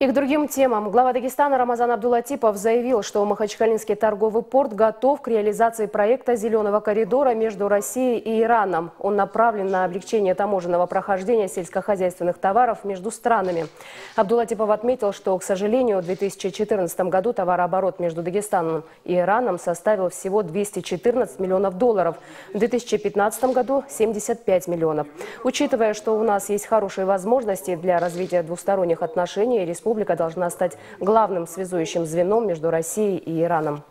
И к другим темам. Глава Дагестана Рамазан Абдулатипов заявил, что Махачкалинский торговый порт готов к реализации проекта «Зеленого коридора» между Россией и Ираном. Он направлен на облегчение таможенного прохождения сельскохозяйственных товаров между странами. Абдулатипов отметил, что, к сожалению, в 2014 году товарооборот между Дагестаном и Ираном составил всего 214 миллионов долларов, в 2015 году – 75 миллионов. Учитывая, что у нас есть хорошие возможности для развития двусторонних отношений, республика должна стать главным связующим звеном между Россией и Ираном.